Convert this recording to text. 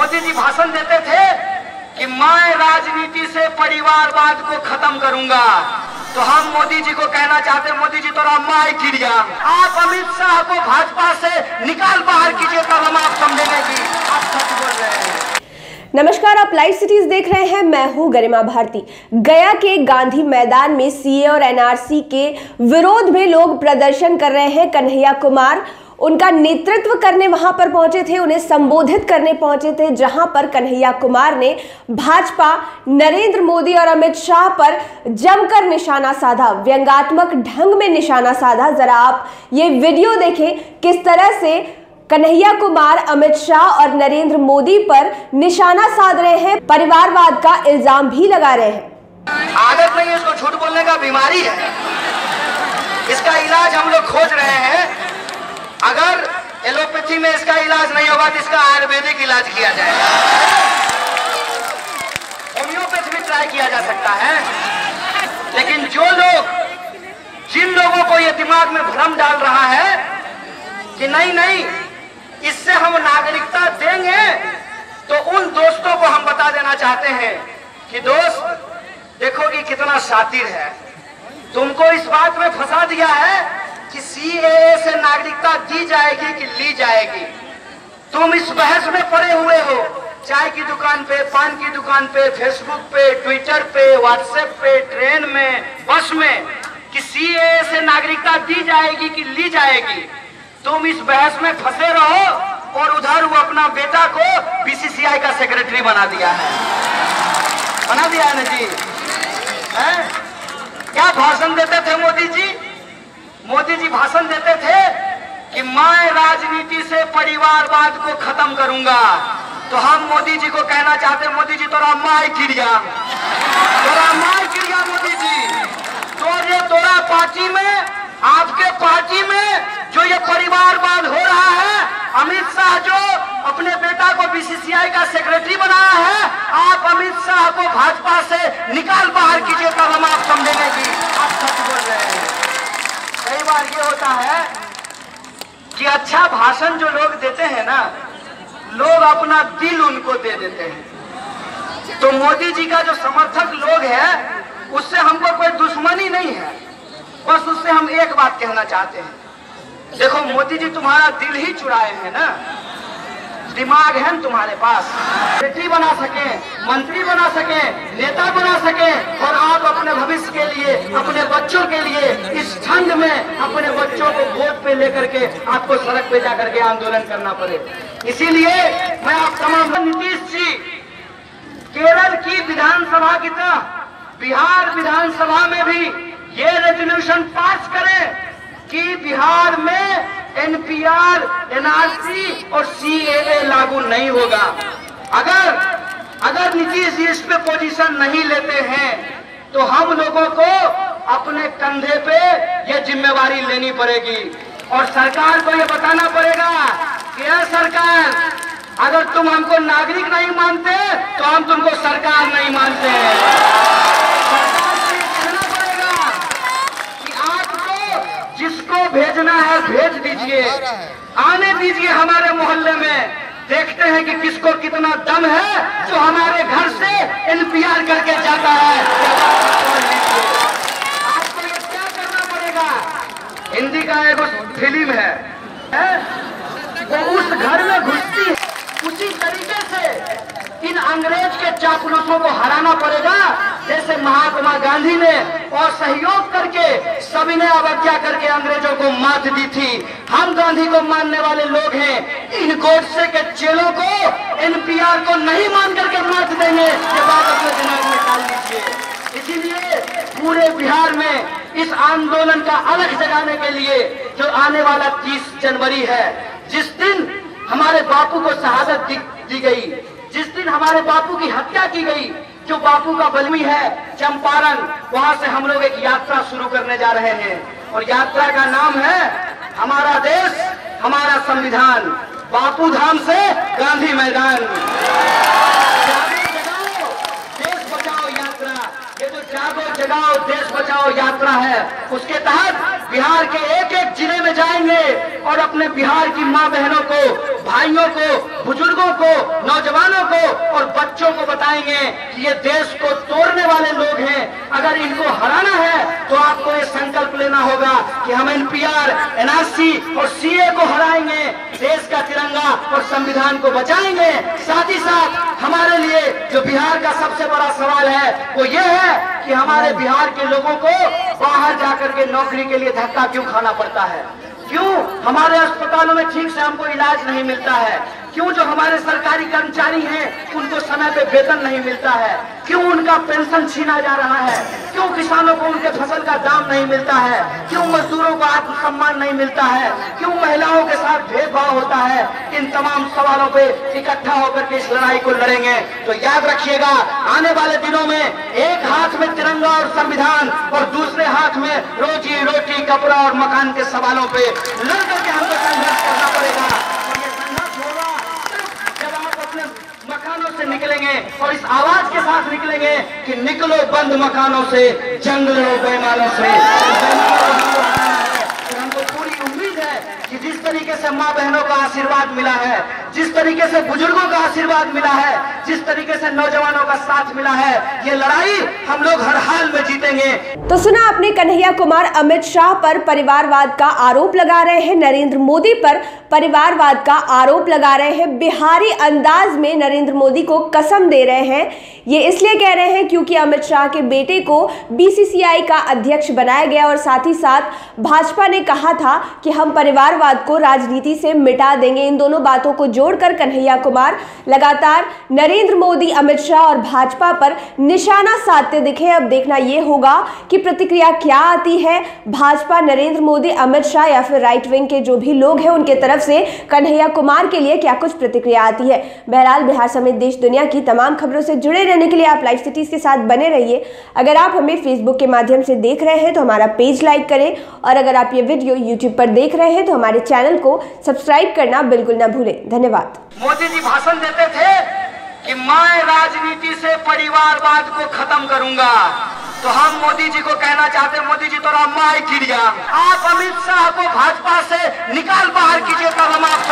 मोदी जी भाषण देते थे कि मैं राजनीति से परिवारवाद को खत्म करूँगा। तो हम मोदी जी को कहना चाहते मोदी जी थोड़ा माई गिरिया आप अमित शाह को भाजपा से निकाल बाहर कीजिए, तब हम आप समझेंगे कि आप सच बोल रहे हैं। नमस्कार, आप लाइव सिटीज़ देख रहे हैं, मैं हूँ गरिमा भारती। गया के गांधी मैदान में सीए और एनआरसी के विरोध में लोग प्रदर्शन कर रहे हैं कन्हैया कुमार उनका नेतृत्व करने वहाँ पर पहुँचे थे, उन्हें संबोधित करने पहुँचे थे, जहाँ पर कन्हैया कुमार ने भाजपा, नरेंद्र मोदी और अमित शाह पर जमकर निशाना साधा। व्यंगात्मक ढंग में निशाना साधा। जरा आप ये वीडियो देखें, किस तरह से कन्हैया कुमार, अमित शाह और नरेंद्र मोदी पर निशाना साध रहे हैं। परिवारवाद का इल्ज़ाम भी लगा रहे हैं। आदत नहीं है इसको झूठ बोलने का, बीमारी है। इसका इलाज हम लोग खोज रहे हैं। अगर एलोपैथी में इसका इलाज नहीं होगा तो इसका आयुर्वेदिक इलाज किया जाएगा। होम्योपैथी भी ट्राई किया जा सकता है। लेकिन जो लोग, जिन लोगों को ये दिमाग में भ्रम डाल रहा है कि नहीं नहीं, इससे हम नागरिकता देंगे तो उन दोस्तों को हम बता देना चाहते हैं कि दोस्त, देखो कि कितना शातिर है। तुमको इस बात में फंसा दिया है कि सीएए से नागरिकता दी जाएगी कि ली जाएगी? तुम इस बहस में पड़े हुए हो। चाय की दुकान पे, पान की दुकान पे फेसबुक पे ट्विटर पे व्हाट्सएप पे ट्रेन में बस में कि सीएए से नागरिकता दी जाएगी कि ली जाएगी? तुम इस बहस में फंसे रहो और उधर वो अपना बेटा को बीसीसीआई का सेक्रेटरी बना दिया है। बना दिया है ना जी? है? क्या भाषण देते थे मोदी जी? मोदी जी भाषण देते थे कि मैं राजनीति से परिवारवाद को खत्म करूँगा। तो हम मोदी जी को कहना चाहते हैं, मोदी जी, तोरा माई गिरिया तोरा माई गिरिया मोदी जी। तो ये तोरा पार्टी में, आपके पार्टी में जो ये परिवारवाद हो रहा है, अमित शाह जो अपने बेटा को बीसीसीआई का सेक्रेटरी बनाया है, आप अमित शाह को भाजपा से निकाल बाहर कीजिए, तब हम आप समझेंगे कि आप सच बोल रहे हैं बार ये होता है कि अच्छा भाषण जो लोग देते हैं ना, लोग अपना दिल उनको दे देते हैं। तो मोदी जी का जो समर्थक लोग है, उससे हमको कोई दुश्मनी नहीं है। बस उससे हम एक बात कहना चाहते हैं। देखो, मोदी जी तुम्हारा दिल ही चुराए हैं ना। दिमाग है तुम्हारे पास। बेटी बना सके, मंत्री बना सके, नेता बना सके और आप अपने भविष्य के लिए अपने बच्चों के लिए इस ठंड में अपने बच्चों को वोट पे लेकर के आपको सड़क पे जाकर के आंदोलन करना पड़े। इसीलिए मैं आप तमाम नीतीश जी, केरल की विधानसभा की तरह बिहार विधानसभा में भी ये रेजोल्यूशन पास करें कि बिहार में एनपीआर एनआरसी और सीएए लागू नहीं होगा। अगर अगर नीतीश जी इस पे पोजीशन नहीं लेते हैं तो हम लोगों को अपने कंधे पे ये जिम्मेवारी लेनी पड़ेगी। और सरकार को ये बताना पड़ेगा कि यह सरकार, अगर तुम हमको नागरिक नहीं मानते तो हम तुमको सरकार नहीं मानते। सरकार कि आपको जिसको भेजना है, भेज दीजिए। आने दीजिए हमारे मोहल्ले में। देखते हैं कि किसको कितना दम है जो हमारे घर से एनपीआर करके जाता है आपको ये क्या करना पड़ेगा एक फ़िल्म है, है? वो उस घर में घुसती है। उसी तरीके से इन अंग्रेज़ के चापलूसों को हराना पड़ेगा जैसे महात्मा गांधी ने और सहयोग करके सभी ने अवज्ञा करके अंग्रेज़ों को मात दी थी। हम गांधी को मानने वाले लोग हैं। इन गोडसे के चेलों को एनपीआर को नहीं मान करके मात देंगे। ये बात अपने दिमाग में डाल लीजिए इसीलिए पूरे बिहार में इस आंदोलन का अलग जगाने के लिए जो आने वाला 30 जनवरी है जिस दिन हमारे बापू को शहादत दी, दी गई जिस दिन हमारे बापू की हत्या की गई जो बापू का बलवी है चंपारण वहाँ से हम लोग एक यात्रा शुरू करने जा रहे हैं। और यात्रा का नाम है हमारा देश हमारा संविधान बापू धाम से गांधी मैदान देश बचाओ यात्रा ये जो जागो जगाओ, देश बचाओ, यात्रा है। उसके तहत बिहार के एक एक ज़िले में जाएँगे और अपने बिहार की माँ बहनों को, भाइयों को, बुज़ुर्गों बताएँगे कि ये देश को तोड़ने वाले लोग हैं। अगर इनको हराना है तो आपको ये संकल्प लेना होगा कि हम एनपीआर, एनआरसी और सीए को हराएँगे, देश का तिरंगा और संविधान को बचाएँगे। साथ ही साथ हमारे लिए जो बिहार का सबसे बड़ा सवाल है, वो ये है कि हमारे बिहार के लोगों को बाहर जाकर के नौकरी के लिए धक्का क्यों खाना पड़ता है? क्यों हमारे अस्पतालों में ठीक से हमको इलाज नहीं मिलता है? क्यों जो हमारे सरकारी कर्मचारी हैं, उनको समय पे वेतन नहीं मिलता है? क्यों उनका पेंशन छीना जा रहा है? क्यों किसानों को उनके फ़सल का दाम नहीं मिलता है? क्यों मजदूरों को आत्मसम्मान नहीं मिलता है? क्यों महिलाओं के साथ भेदभाव होता है? इन तमाम सवालों पे इकट्ठा होकर के इस लड़ाई को लड़ेंगे। तो याद रखिएगा, आने वाले दिनों में एक हाथ में तिरंगा और संविधान और दूसरे हाथ में रोजी रोटी, कपड़ा और मकान के सवालों पे लड़ करके हमको संघर्ष करना पड़ेगा और ये संघर्ष होगा सिर्फ़ जब आप अपने मकानों से निकलेंगे और इस आवाज़ के साथ निकलेंगे कि निकलो बंद मकानों से, जंगलों लड़ो बेईमानों से हमको पूरी उम्मीद है कि जिस तरीके से माँ बहनों का आशीर्वाद मिला है जिस तरीके से बुज़ुर्गों का आशीर्वाद मिला है, जिस तरीके से नौजवानों का साथ मिला है, ये लड़ाई हम लोग हर हाल में जीतेंगे। तो सुना आपने कन्हैया कुमार अमित शाह पर परिवारवाद का आरोप लगा रहे हैं, नरेंद्र मोदी पर परिवारवाद का आरोप लगा रहे हैं, बिहारी अंदाज में नरेंद्र मोदी को कसम दे रहे हैं। ये इसलिए कह रहे हैं क्योंकि अमित शाह के बेटे को बीसीसीआई का अध्यक्ष बनाया गया और साथ ही साथ भाजपा ने कहा था कि हम परिवारवाद को राजनीति से मिटा देंगे। इन दोनों बातों को जोड़कर कन्हैया कुमार, लगातार नरेंद्र मोदी, अमित शाह और भाजपा पर निशाना साधते दिखे। अब देखना यह होगा कि प्रतिक्रिया क्या आती है। भाजपा नरेंद्र मोदी, अमित शाह या फिर राइट विंग के जो भी लोग हैं, उनके तरफ़ से कन्हैया कुमार के लिए क्या कुछ प्रतिक्रिया आती है। बहरहाल, बिहार समेत देश दुनिया की तमाम खबरों से जुड़े रहने के लिए आप लाइव सिटीज़ के साथ बने रहिए। अगर आप हमें फेसबुक के माध्यम से देख रहे हैं तो हमारा पेज लाइक करें। और अगर आप ये वीडियो यूट्यूब पर देख रहे हैं तो हमारे चैनल को सब्सक्राइब करना बिल्कुल ना भूलें। धन्यवाद। मोदी जी भाषण देते थे कि मैं राजनीति से परिवारवाद को खत्म करूँगा। तो हम मोदी जी को कहना चाहते हैं, मोदी जी तो माई गिर गया आप अमित शाह को भाजपा से निकाल बाहर कीजिए, तब हम आप